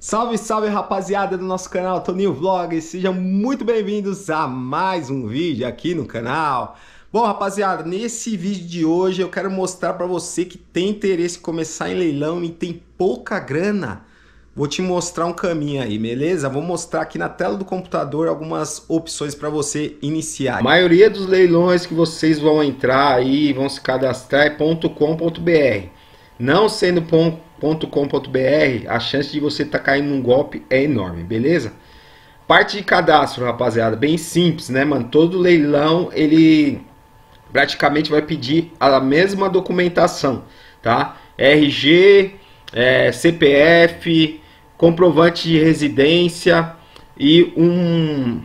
Salve, salve rapaziada do nosso canal Toninho Vlogs, sejam muito bem-vindos a mais um vídeo aqui no canal. Bom rapaziada, nesse vídeo de hoje eu quero mostrar para você que tem interesse em começar em leilão e tem pouca grana. Vou te mostrar um caminho aí, beleza? Vou mostrar aqui na tela do computador algumas opções para você iniciar. A maioria dos leilões que vocês vão entrar aí, vão se cadastrar é .com.br. Não sendo .com.br, a chance de você estar tá caindo num golpe é enorme, beleza? Parte de cadastro, rapaziada, bem simples, né, mano? Todo leilão, ele praticamente vai pedir a mesma documentação, tá? RG, é, CPF, comprovante de residência e um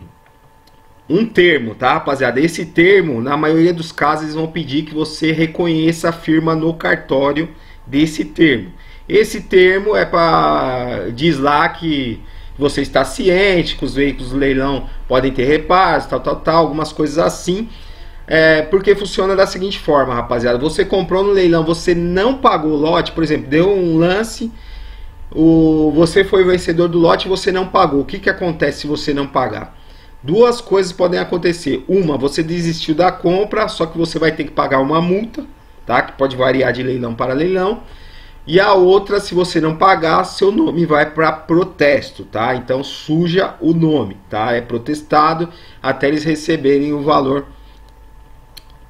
um termo, tá, rapaziada? Esse termo, na maioria dos casos, eles vão pedir que você reconheça a firma no cartório desse termo. Esse termo é para diz lá que você está ciente que os veículos leilão podem ter reparos, tal, tal, tal, algumas coisas assim. É, porque funciona da seguinte forma, rapaziada. Você comprou no leilão, você não pagou o lote, por exemplo, deu um lance, o, você foi o vencedor do lote e você não pagou. O que, que acontece se você não pagar? Duas coisas podem acontecer. Uma, você desistiu da compra, só que você vai ter que pagar uma multa tá? Que pode variar de leilão para leilão. E a outra, se você não pagar, seu nome vai para protesto, tá? Então suja o nome, tá? É protestado até eles receberem o valor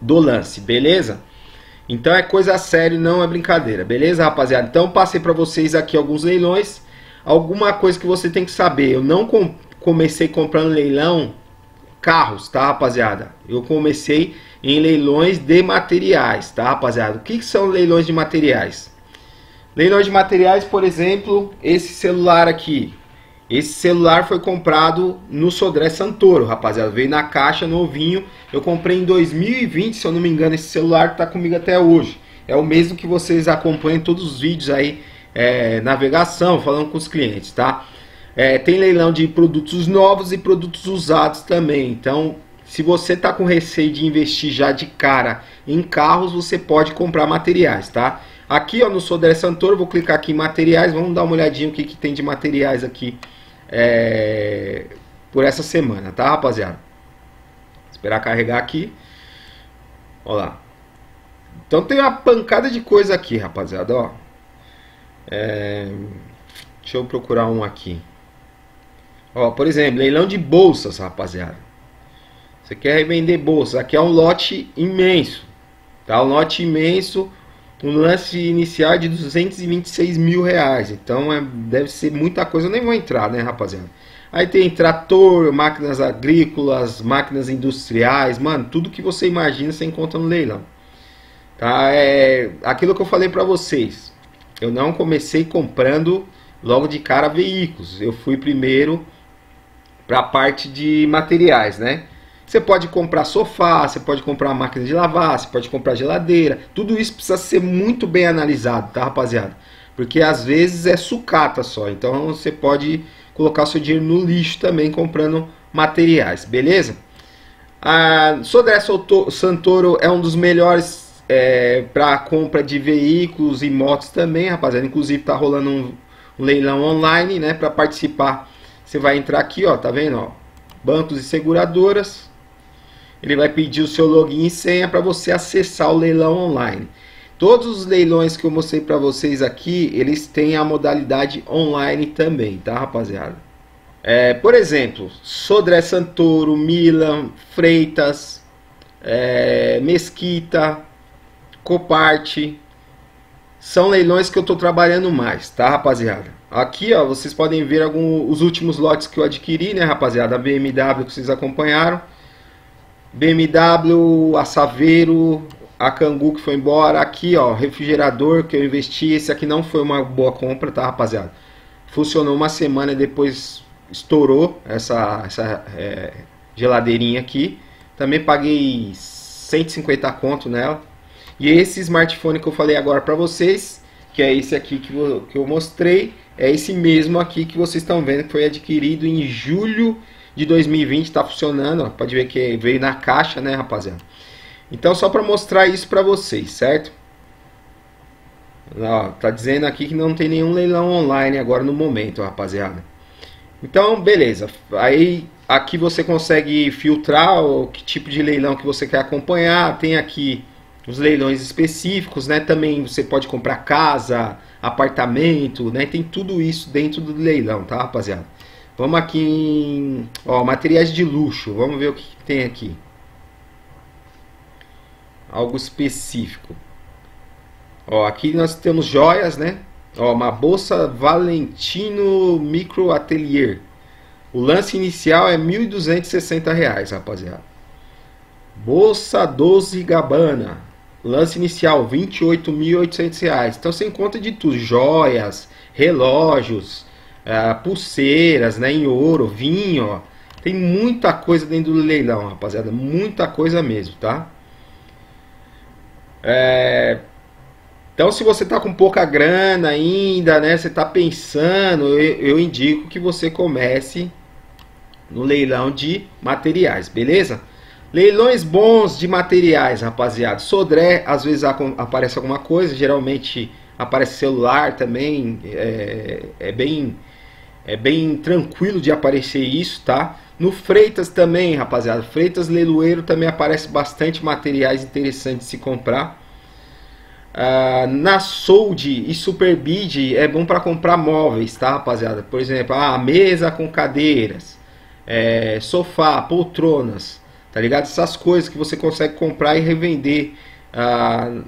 do lance, beleza? Então é coisa séria, não é brincadeira, beleza, rapaziada? Então passei para vocês aqui alguns leilões. Alguma coisa que você tem que saber. Eu não com comecei comprando leilão carros, tá, rapaziada? Eu comecei em leilões de materiais, tá, rapaziada? O que, que são leilões de materiais? Leilões de materiais, por exemplo, esse celular aqui. Esse celular foi comprado no Sodré Santoro, rapaziada. Veio na caixa novinho. Eu comprei em 2020, se eu não me engano. Esse celular está comigo até hoje. É o mesmo que vocês acompanham todos os vídeos aí, é, navegação, falando com os clientes, tá? É, tem leilão de produtos novos e produtos usados também. Então, se você está com receio de investir já de cara em carros, você pode comprar materiais, tá? Aqui ó, no Sodré Santoro, vou clicar aqui em materiais, vamos dar uma olhadinha o que, que tem de materiais aqui é, por essa semana, tá rapaziada? Esperar carregar aqui. Olha lá. Então tem uma pancada de coisa aqui, rapaziada, ó. É, deixa eu procurar um aqui. Ó, por exemplo, leilão de bolsas, rapaziada. Você quer vender bolsa? Aqui é um lote imenso. Tá? Um lote imenso. Um lance inicial de 226 mil reais. Então é, deve ser muita coisa. Eu nem vou entrar, né, rapaziada? Aí tem trator, máquinas agrícolas, máquinas industriais. Mano, tudo que você imagina você encontra no leilão. Tá? É aquilo que eu falei para vocês. Eu não comecei comprando logo de cara veículos. Eu fui primeiro para a parte de materiais, né? Você pode comprar sofá, você pode comprar máquina de lavar, você pode comprar geladeira. Tudo isso precisa ser muito bem analisado, tá, rapaziada? Porque às vezes é sucata só. Então você pode colocar seu dinheiro no lixo também comprando materiais, beleza? A Sodré Santoro é um dos melhores é, para compra de veículos e motos também, rapaziada. Inclusive tá rolando um, um leilão online, né? Para participar, você vai entrar aqui, ó, tá vendo? Ó, bancos e seguradoras ele vai pedir o seu login e senha para você acessar o leilão online. Todos os leilões que eu mostrei para vocês aqui, eles têm a modalidade online também, tá, rapaziada? É, por exemplo, Sodré Santoro, Milan, Freitas, é, Mesquita, Coparte, são leilões que eu estou trabalhando mais, tá, rapaziada? Aqui, ó, vocês podem ver alguns, os últimos lotes que eu adquiri, né, rapaziada? A BMW que vocês acompanharam. BMW, a Saveiro, a Cangu que foi embora. Aqui, ó, refrigerador que eu investi. Esse aqui não foi uma boa compra, tá, rapaziada? Funcionou uma semana e depois estourou essa, essa é, geladeirinha aqui. Também paguei 150 conto nela. E esse smartphone que eu falei agora para vocês, que é esse aqui que eu, que eu mostrei, é esse mesmo aqui que vocês estão vendo que foi adquirido em julho de 2020 está funcionando, ó, pode ver que veio na caixa, né, rapaziada? Então só para mostrar isso para vocês, certo? Ó, tá dizendo aqui que não tem nenhum leilão online agora no momento, rapaziada. Então, beleza. Aí aqui você consegue filtrar o que tipo de leilão que você quer acompanhar. Tem aqui os leilões específicos, né? Também você pode comprar casa, apartamento, né? Tem tudo isso dentro do leilão, tá, rapaziada? Vamos aqui em, ó, materiais de luxo. Vamos ver o que tem aqui. Algo específico. Ó, aqui nós temos joias, né? Ó, uma bolsa Valentino Micro Atelier. O lance inicial é R$ 1.260, rapaziada. Bolsa 12 Gabbana. Lance inicial R$ 28.800. Então você encontra de tudo: joias, relógios, uh, pulseiras né, em ouro, vinho. Tem muita coisa dentro do leilão, rapaziada. Muita coisa mesmo, tá? É, então, se você está com pouca grana ainda, né, você está pensando, eu, eu, indico que você comece no leilão de materiais, beleza? Leilões bons de materiais, rapaziada. Sodré, às vezes aparece alguma coisa, geralmente aparece celular também, é, é bem é bem tranquilo de aparecer isso, tá? No Freitas também, rapaziada. Freitas Leiloeiro também aparece bastante materiais interessantes de se comprar. Uh, na Sold e Superbid é bom para comprar móveis, tá, rapaziada? Por exemplo, a ah, mesa com cadeiras, é, sofá, poltronas, tá ligado? Essas coisas que você consegue comprar e revender uh,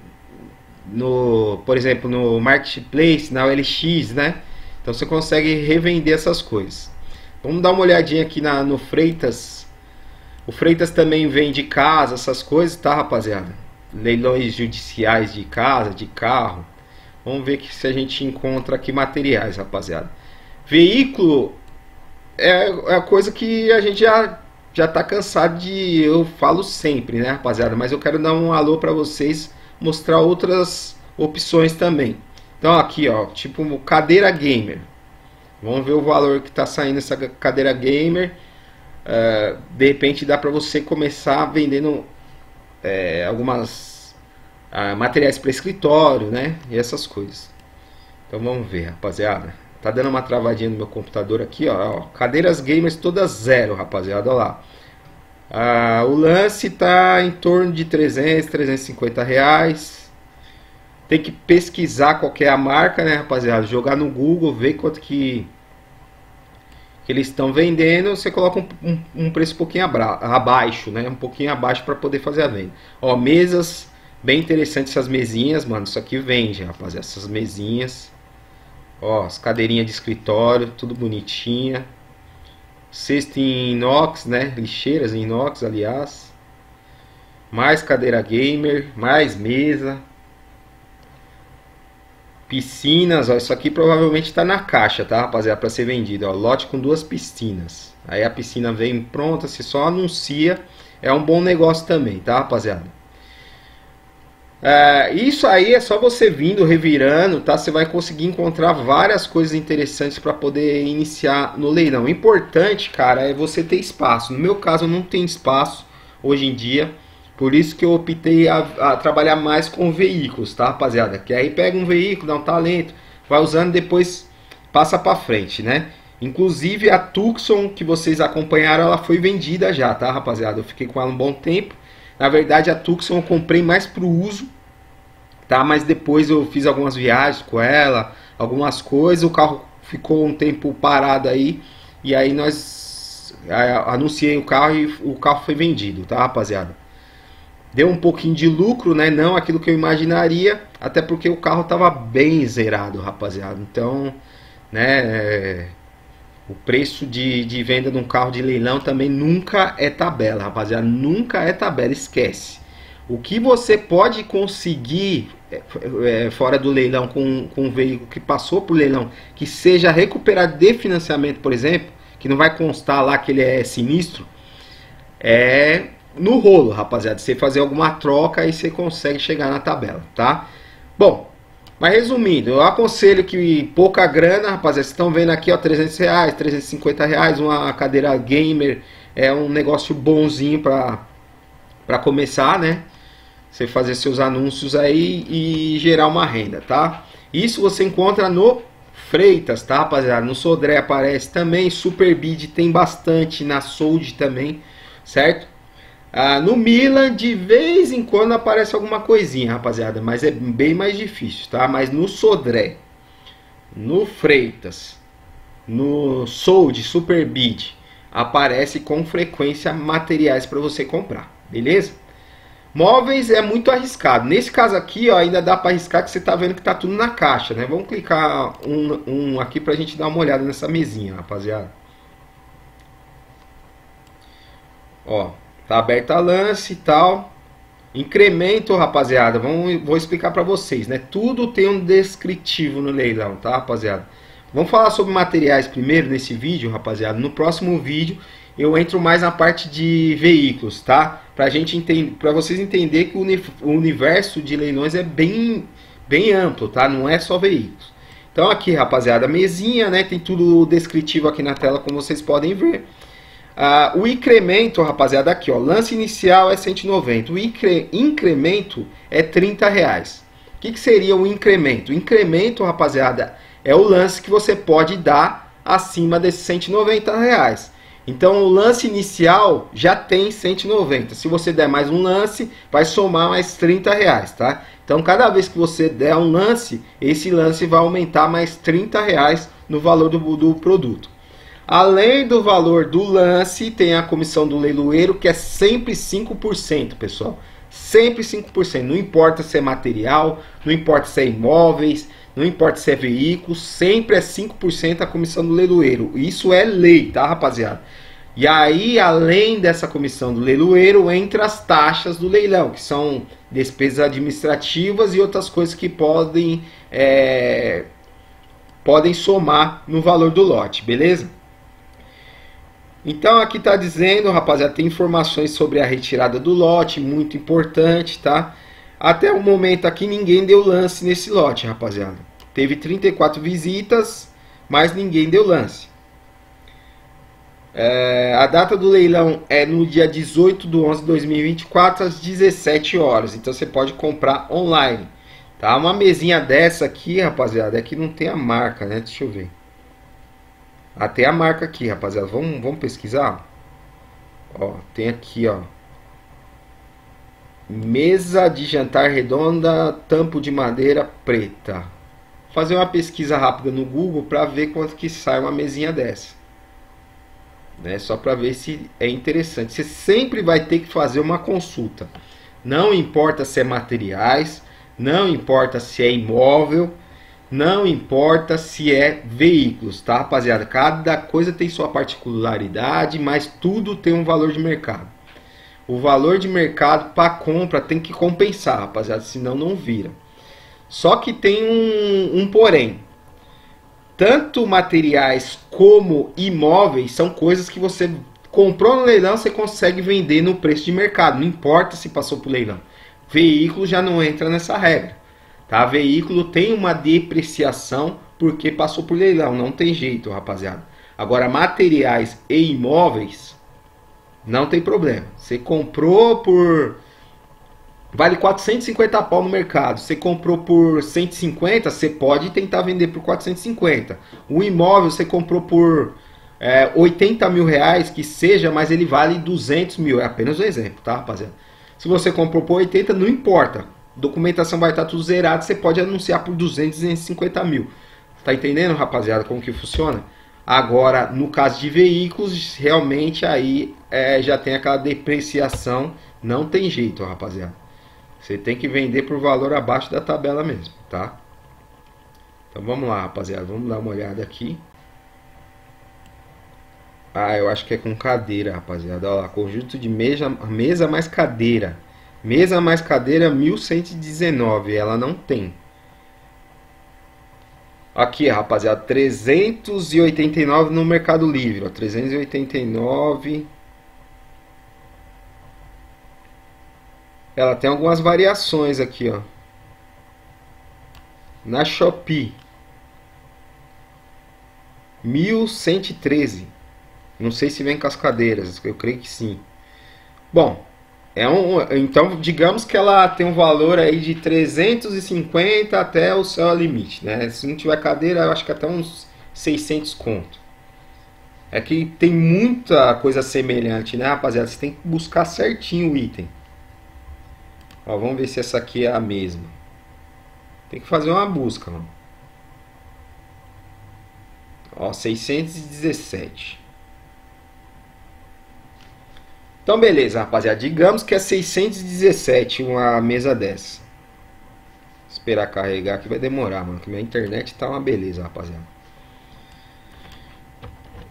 no, por exemplo, no Marketplace, na OLX, né? Então você consegue revender essas coisas. Vamos dar uma olhadinha aqui na, no Freitas. O Freitas também vende casa, essas coisas, tá, rapaziada? leilões judiciais de casa, de carro. Vamos ver que se a gente encontra aqui materiais, rapaziada. Veículo é, é a coisa que a gente já já tá cansado de eu falo sempre, né, rapaziada, mas eu quero dar um alô para vocês, mostrar outras opções também. Então aqui, ó, tipo cadeira gamer. Vamos ver o valor que está saindo essa cadeira gamer. Uh, de repente dá para você começar vendendo é, algumas ah, materiais para escritório, né? E essas coisas. Então vamos ver, rapaziada. Tá dando uma travadinha no meu computador aqui, ó. ó cadeiras gamers todas zero, rapaziada. Olha lá. Ah, o lance tá em torno de 300, 350 reais. Tem que pesquisar qual é a marca, né, rapaziada? Jogar no Google, ver quanto que que eles estão vendendo, você coloca um, um, um preço um pouquinho abaixo, né? Um pouquinho abaixo para poder fazer a venda. Ó, mesas bem interessantes essas mesinhas, mano. Isso aqui vende, rapaziada. Essas mesinhas. Ó, as cadeirinhas de escritório, tudo bonitinha. Cesto em inox, né? Lixeiras em inox, aliás. Mais cadeira gamer, mais mesa. Piscinas, ó, isso aqui provavelmente está na caixa, tá, rapaziada, para ser vendido. Ó, lote com duas piscinas. Aí a piscina vem pronta, você só anuncia. É um bom negócio também, tá, rapaziada? É, isso aí é só você vindo, revirando, tá? Você vai conseguir encontrar várias coisas interessantes para poder iniciar no leilão. O importante, cara, é você ter espaço. No meu caso, eu não tenho espaço hoje em dia. Por isso que eu optei a, a, trabalhar mais com veículos, tá, rapaziada? Que aí pega um veículo, dá um talento, vai usando depois passa para frente, né? Inclusive a Tucson que vocês acompanharam, ela foi vendida já, tá, rapaziada? Eu fiquei com ela um bom tempo. Na verdade, a Tucson eu comprei mais pro uso, tá? Mas depois eu fiz algumas viagens com ela, algumas coisas, o carro ficou um tempo parado aí e aí nós anunciei o carro e o carro foi vendido, tá, rapaziada? Deu um pouquinho de lucro, né? Não aquilo que eu imaginaria, até porque o carro estava bem zerado, rapaziada. Então, né? É, o preço de, de venda de um carro de leilão também nunca é tabela, rapaziada. Nunca é tabela, esquece. O que você pode conseguir é, é, fora do leilão com, com um veículo que passou por leilão, que seja recuperado de financiamento, por exemplo, que não vai constar lá que ele é sinistro, é no rolo, rapaziada. Você fazer alguma troca e você consegue chegar na tabela, tá? Bom, mas resumindo, eu aconselho que pouca grana, rapaziada. Vocês estão vendo aqui, ó, 300 reais, 350 reais, uma cadeira gamer. É um negócio bonzinho para para começar, né? Você fazer seus anúncios aí e gerar uma renda, tá? Isso você encontra no Freitas, tá, rapaziada? No Sodré aparece também, Superbid tem bastante, na Sold também, certo? Ah, no Milan, de vez em quando aparece alguma coisinha, rapaziada, mas é bem mais difícil, tá? Mas no Sodré, no Freitas, no Sold, Superbid, aparece com frequência materiais para você comprar, beleza? Móveis é muito arriscado. Nesse caso aqui, ó, ainda dá para arriscar que você está vendo que está tudo na caixa, né? Vamos clicar um, um aqui para a gente dar uma olhada nessa mesinha, rapaziada. Ó, tá aberta a lance e tal. Incremento, rapaziada, vamos, vou explicar para vocês, né? Tudo tem um descritivo no leilão, tá, rapaziada? Vamos falar sobre materiais primeiro nesse vídeo, rapaziada. No próximo vídeo eu entro mais na parte de veículos, tá? Pra gente entender, para vocês entenderem que o universo de leilões é bem, bem amplo, tá? Não é só veículos. Então aqui, rapaziada, mesinha, né? Tem tudo descritivo aqui na tela, como vocês podem ver. Ah, o incremento, rapaziada, aqui, ó, lance inicial é 190, o incre incremento é 30 reais. O que, que seria o incremento? O incremento, rapaziada, é o lance que você pode dar acima desses 190 reais. Então o lance inicial já tem 190. Se você der mais um lance, vai somar mais 30 reais, tá? Então cada vez que você der um lance, esse lance vai aumentar mais 30 reais no valor do, do produto. Além do valor do lance, tem a comissão do leiloeiro, que é sempre 5%, pessoal. Sempre 5%. Não importa se é material, não importa se é imóveis, não importa se é veículo, sempre é 5% a comissão do leiloeiro. Isso é lei, tá, rapaziada? E aí, além dessa comissão do leiloeiro, entra as taxas do leilão, que são despesas administrativas e outras coisas que podem, é, podem somar no valor do lote, beleza? Então aqui está dizendo, rapaziada, tem informações sobre a retirada do lote, muito importante, tá? Até o momento aqui ninguém deu lance nesse lote, rapaziada. Teve 34 visitas, mas ninguém deu lance. É, a data do leilão é no dia 18 de 11 de 2024, às 17 horas. Então você pode comprar online. Tá? Uma mesinha dessa aqui, rapaziada, é que não tem a marca, né? Deixa eu ver. Até a marca aqui, rapaziada. Vamos, vamos pesquisar? Ó, tem aqui, ó. Mesa de jantar redonda, tampo de madeira preta. Fazer uma pesquisa rápida no Google para ver quanto que sai uma mesinha dessa. Né? Só para ver se é interessante. Você sempre vai ter que fazer uma consulta. Não importa se é materiais, não importa se é imóvel, não importa se é veículos, tá, rapaziada? Cada coisa tem sua particularidade, mas tudo tem um valor de mercado. O valor de mercado para compra tem que compensar, rapaziada, senão não vira. Só que tem um, um porém. Tanto materiais como imóveis são coisas que você comprou no leilão, você consegue vender no preço de mercado, não importa se passou por leilão. Veículo já não entra nessa regra. Tá? Veículo tem uma depreciação porque passou por leilão, não tem jeito, rapaziada. Agora, materiais e imóveis não tem problema. Você comprou por. Vale 450 pau no mercado. Você comprou por 150, você pode tentar vender por 450. O imóvel você comprou por é, 80 mil reais, que seja, mas ele vale 200 mil. É apenas um exemplo, tá, rapaziada? Se você comprou por 80, não importa. Documentação vai estar tudo zerado. Você pode anunciar por 200, 250 mil. Tá entendendo, rapaziada, como que funciona? Agora, no caso de veículos, realmente aí é, já tem aquela depreciação. Não tem jeito, rapaziada. Você tem que vender por valor abaixo da tabela mesmo, tá? Então vamos lá, rapaziada. Vamos dar uma olhada aqui. Ah, eu acho que é com cadeira, rapaziada. Olha lá, conjunto de mesa, mesa mais cadeira. Mesa mais cadeira 1119. Ela não tem. Aqui, rapaziada, 389 no Mercado Livre, ó, 389. Ela tem algumas variações aqui, ó. Na Shopee. 1113. Não sei se vem com as cadeiras, eu creio que sim. Bom, É um, então, digamos que ela tem um valor aí de 350 até o céu limite, né? Se não tiver cadeira, eu acho que até uns 600 conto. É que tem muita coisa semelhante, né, rapaziada? Você tem que buscar certinho o item. Ó, vamos ver se essa aqui é a mesma. Tem que fazer uma busca, mano. Ó, 617. Então, beleza, rapaziada. Digamos que é 617 uma mesa dessa. Esperar carregar que vai demorar, mano. Que minha internet tá uma beleza, rapaziada.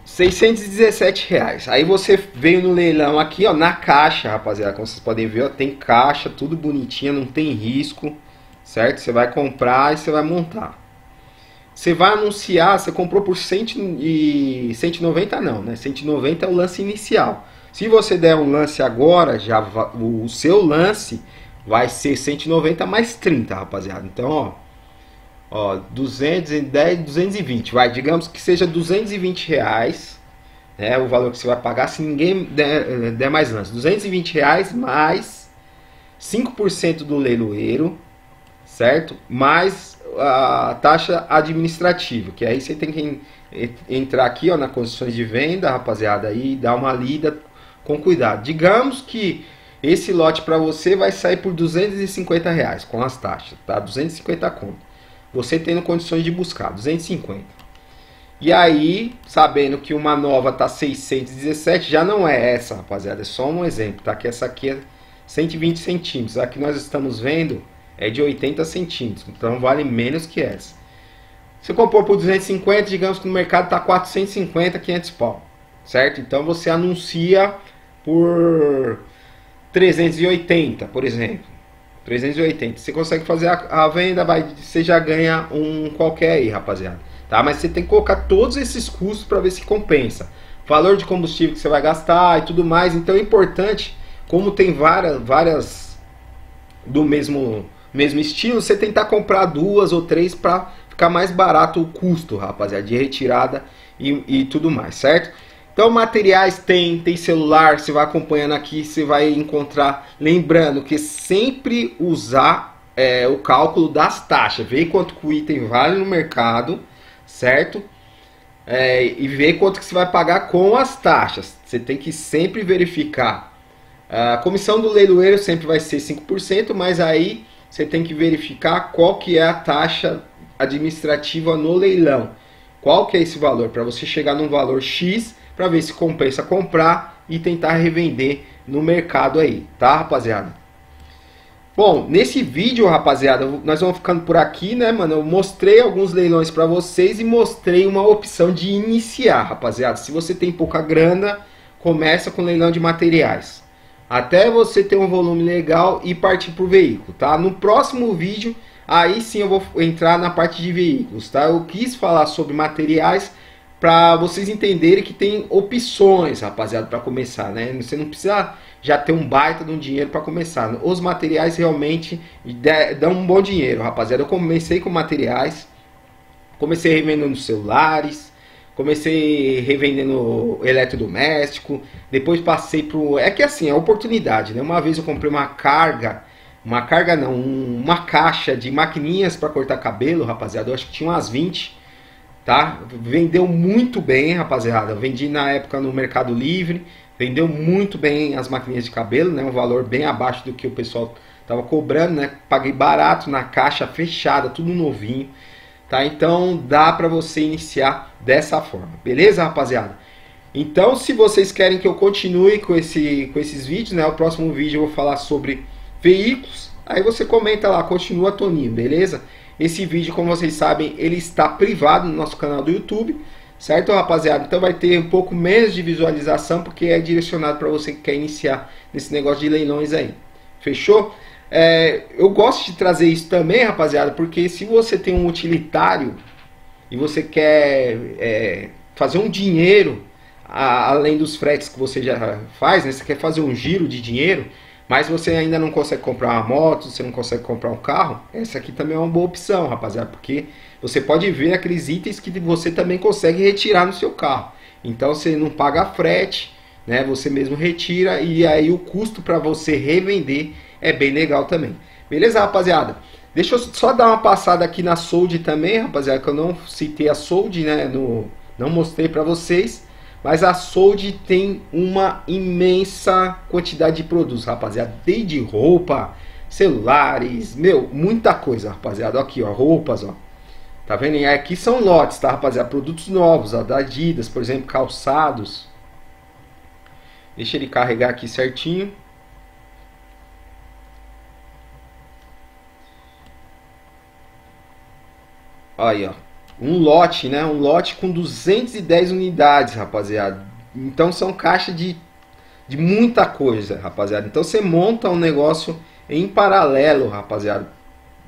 617 reais. Aí você veio no leilão aqui, ó, na caixa, rapaziada. Como vocês podem ver, ó, tem caixa, tudo bonitinho, não tem risco, certo? Você vai comprar e você vai montar. Você vai anunciar, você comprou por 190 não, né? 190 é o lance inicial. Se você der um lance agora, já o seu lance vai ser 190 mais 30, rapaziada. Então, ó, ó 210, 220, vai, digamos que seja 220 reais, né, o valor que você vai pagar se ninguém der, der mais lance. 220 reais mais 5% do leiloeiro, certo? Mais a taxa administrativa, que aí você tem que entrar aqui ó, na condições de venda, rapaziada, e dar uma lida com cuidado. Digamos que esse lote para você vai sair por 250 reais com as taxas, tá? 250 conto. Você tendo condições de buscar 250. E aí, sabendo que uma nova tá 617, já não é essa, rapaziada, é só um exemplo, tá? Que essa aqui é 120 centímetros. A que nós estamos vendo é de 80 centímetros, então vale menos que essa. Se comprou por 250, digamos que no mercado tá 450, 500 pau, certo? Então você anuncia por 380, por exemplo. 380. Você consegue fazer a, a, venda, vai, você já ganha um qualquer aí, rapaziada. Tá? Mas você tem que colocar todos esses custos para ver se compensa. Valor de combustível que você vai gastar e tudo mais. Então é importante, como tem várias, várias do mesmo, mesmo estilo, você tentar comprar duas ou três para ficar mais barato o custo, rapaziada, de retirada e, e tudo mais, certo? Então, materiais tem, tem celular, você vai acompanhando aqui, você vai encontrar. Lembrando que sempre usar é, o cálculo das taxas, ver quanto o item vale no mercado, certo? É, e ver quanto que você vai pagar com as taxas. Você tem que sempre verificar. A comissão do leiloeiro sempre vai ser 5%, mas aí você tem que verificar qual que é a taxa administrativa no leilão. Qual que é esse valor? Para você chegar num valor X para ver se compensa comprar e tentar revender no mercado aí, tá, rapaziada? Bom, nesse vídeo, rapaziada, nós vamos ficando por aqui, né, mano? Eu mostrei alguns leilões para vocês e mostrei uma opção de iniciar, rapaziada. Se você tem pouca grana, começa com leilão de materiais. Até você ter um volume legal e partir pro veículo, tá? No próximo vídeo, aí sim eu vou entrar na parte de veículos, tá? Eu quis falar sobre materiais para vocês entenderem que tem opções, rapaziada, para começar, né? Você não precisa já ter um baita de um dinheiro para começar. Os materiais realmente dão um bom dinheiro, rapaziada. Eu comecei com materiais, comecei revendendo celulares, comecei revendendo eletrodoméstico, depois passei pro é que assim, é oportunidade, né? Uma vez eu comprei uma carga, uma carga não, uma caixa de maquininhas para cortar cabelo, rapaziada. Eu acho que tinha umas 20 tá? Vendeu muito bem, rapaziada. vendi na época no Mercado Livre, vendeu muito bem as maquininhas de cabelo, né? Um valor bem abaixo do que o pessoal tava cobrando, né? Paguei barato na caixa fechada, tudo novinho, tá? Então dá para você iniciar dessa forma, beleza, rapaziada? Então, se vocês querem que eu continue com, esse, com esses vídeos, né? O próximo vídeo eu vou falar sobre veículos. Aí você comenta lá, continua Toninho, beleza? Esse vídeo, como vocês sabem, ele está privado no nosso canal do YouTube, certo, rapaziada? Então vai ter um pouco menos de visualização, porque é direcionado para você que quer iniciar nesse negócio de leilões aí. Fechou? É, eu gosto de trazer isso também, rapaziada, porque se você tem um utilitário e você quer é, fazer um dinheiro a, além dos fretes que você já faz, né? Você quer fazer um giro de dinheiro, mas você ainda não consegue comprar uma moto, você não consegue comprar um carro, essa aqui também é uma boa opção, rapaziada, porque você pode ver aqueles itens que você também consegue retirar no seu carro. Então você não paga frete, né? Você mesmo retira e aí o custo para você revender é bem legal também. Beleza, rapaziada? Deixa eu só dar uma passada aqui na Sold também, rapaziada, que eu não citei a Sold, né? No, não mostrei para vocês. Mas a Sold tem uma imensa quantidade de produtos, rapaziada. Desde roupa, celulares, meu, muita coisa, rapaziada. Aqui, ó, roupas, ó. Tá vendo? E aqui são lotes, tá, rapaziada? Produtos novos, ó, da Adidas, por exemplo, calçados. Deixa ele carregar aqui certinho. Aí, ó. Um lote, né? Um lote com 210 unidades, rapaziada. Então são caixas de, de muita coisa, rapaziada. Então você monta um negócio em paralelo, rapaziada.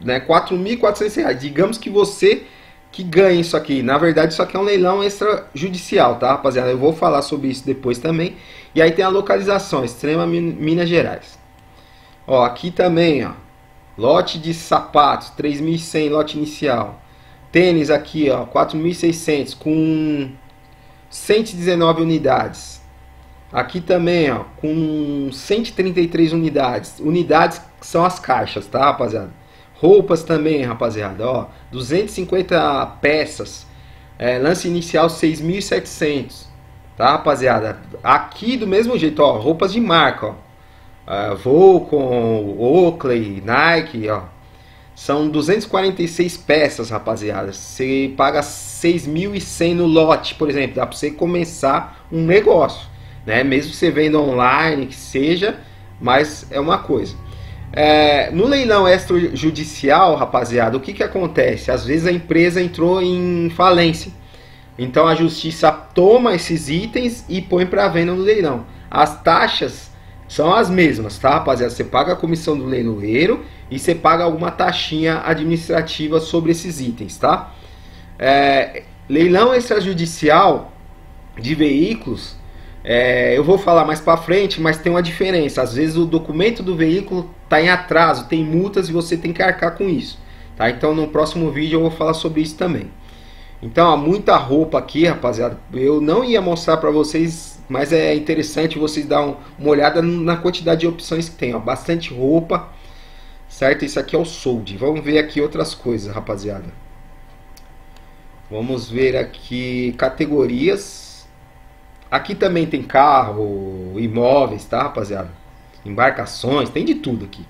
Né? 4.400 reais. Digamos que você que ganha isso aqui. Na verdade, isso aqui é um leilão extrajudicial, tá, rapaziada? Eu vou falar sobre isso depois também. E aí tem a localização, Extrema Minas Gerais. Ó, aqui também, ó. Lote de sapatos, 3.100, lote inicial. Tênis aqui, ó, 4.600 com 119 unidades. Aqui também, ó, com 133 unidades. Unidades são as caixas, tá, rapaziada? Roupas também, rapaziada, ó, 250 peças. É, lance inicial 6.700, tá, rapaziada? Aqui do mesmo jeito, ó, roupas de marca, ó. Uh, Volcom, Oakley, Nike, ó. São 246 peças, rapaziada. Você paga 6.100 no lote, por exemplo. Dá para você começar um negócio, né? Mesmo que você venda online, que seja, mas é uma coisa. É, no leilão extrajudicial, rapaziada, o que, que acontece? Às vezes a empresa entrou em falência. Então a justiça toma esses itens e põe para venda no leilão. As taxas são as mesmas, tá, rapaziada? Você paga a comissão do leiloeiro e você paga alguma taxinha administrativa sobre esses itens, tá? É, leilão extrajudicial de veículos, é, eu vou falar mais para frente, mas tem uma diferença. Às vezes o documento do veículo está em atraso, tem multas e você tem que arcar com isso, tá? Então no próximo vídeo eu vou falar sobre isso também. Então, há muita roupa aqui, rapaziada. Eu não ia mostrar para vocês, mas é interessante vocês dar uma olhada na quantidade de opções que tem. Ó. Bastante roupa, certo? Isso aqui é o sold. Vamos ver aqui outras coisas, rapaziada. Vamos ver aqui categorias. Aqui também tem carro, imóveis, tá, rapaziada? Embarcações, tem de tudo aqui.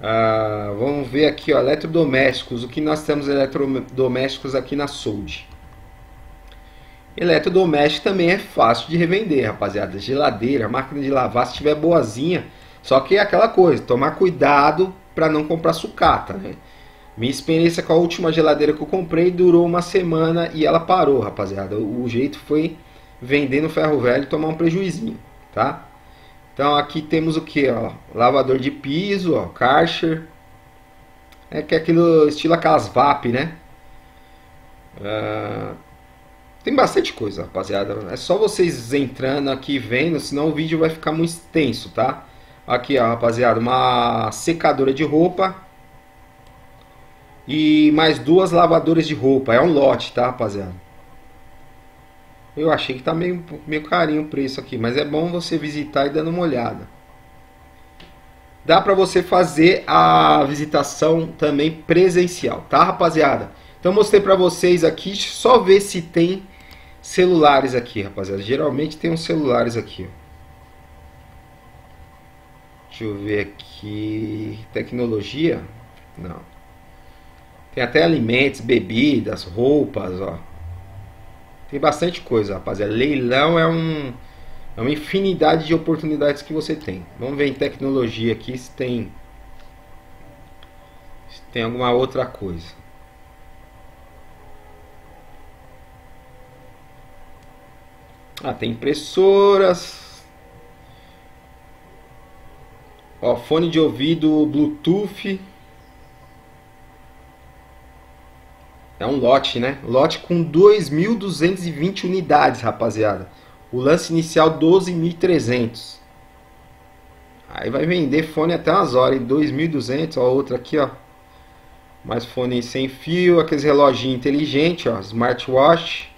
Ah, vamos ver aqui, ó, eletrodomésticos. O que nós temos eletrodomésticos aqui na Sold? Eletrodoméstico também é fácil de revender, rapaziada. Geladeira, máquina de lavar, se estiver boazinha. Só que é aquela coisa, tomar cuidado para não comprar sucata, né? Minha experiência com a última geladeira que eu comprei durou uma semana e ela parou, rapaziada. O jeito foi vender no ferro velho e tomar um prejuizinho, tá? Então aqui temos o que? Ó, lavador de piso, ó, Karcher. É que é aquilo estilo aquelas VAP, né? Uh, tem bastante coisa, rapaziada. É só vocês entrando aqui vendo, senão o vídeo vai ficar muito extenso, tá? Aqui, ó, rapaziada, uma secadora de roupa. E mais duas lavadoras de roupa. É um lote, tá, rapaziada? Eu achei que tá meio, meio carinho o preço aqui, mas é bom você visitar e dando uma olhada. Dá para você fazer a visitação também presencial, tá, rapaziada? Então mostrei para vocês aqui, só ver se tem celulares aqui, rapaziada. Geralmente tem uns celulares aqui, ó. Deixa eu ver aqui, tecnologia? Não. Tem até alimentos, bebidas, roupas, ó. Tem bastante coisa, rapaziada. Leilão é um é uma infinidade de oportunidades que você tem. Vamos ver em tecnologia aqui se tem se tem alguma outra coisa. Ah, tem impressoras. Ó, fone de ouvido Bluetooth. É um lote, né? Lote com 2.220 unidades, rapaziada. O lance inicial 12.300. Aí vai vender fone até umas horas, 2.200, ó, outra aqui, ó. Mais fone sem fio, aqueles reloginhos inteligentes, ó, smartwatch.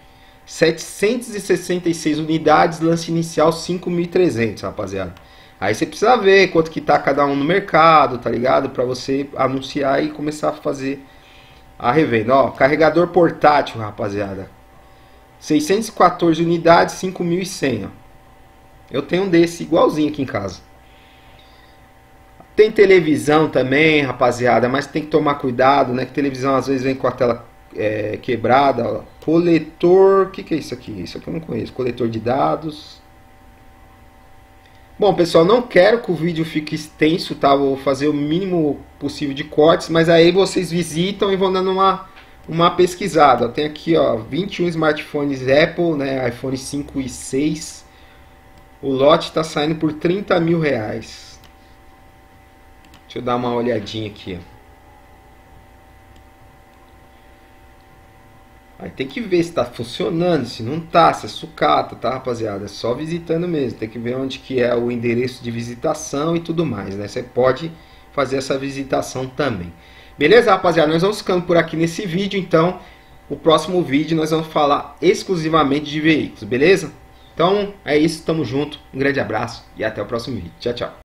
766 unidades, lance inicial 5.300, rapaziada. Aí você precisa ver quanto que tá cada um no mercado, tá ligado? Para você anunciar e começar a fazer a revenda. Ó, carregador portátil, rapaziada. 614 unidades, 5.100, ó. Eu tenho um desse igualzinho aqui em casa. Tem televisão também, rapaziada, mas tem que tomar cuidado, né? Que televisão às vezes vem com a tela é, quebrada. Ó. Coletor, o que, que é isso aqui? Isso aqui eu não conheço. Coletor de dados. Bom, pessoal, não quero que o vídeo fique extenso, tá? Vou fazer o mínimo possível de cortes, mas aí vocês visitam e vão dando uma, uma pesquisada. Tem aqui, ó, 21 smartphones Apple, né? iPhone 5 e 6. O lote está saindo por 30 mil reais. Deixa eu dar uma olhadinha aqui, ó. Aí tem que ver se está funcionando, se não tá, se é sucata, tá, rapaziada? É só visitando mesmo. Tem que ver onde que é o endereço de visitação e tudo mais, né? Você pode fazer essa visitação também. Beleza, rapaziada? Nós vamos ficando por aqui nesse vídeo, então. O próximo vídeo nós vamos falar exclusivamente de veículos, beleza? Então é isso, tamo junto. Um grande abraço e até o próximo vídeo. Tchau, tchau.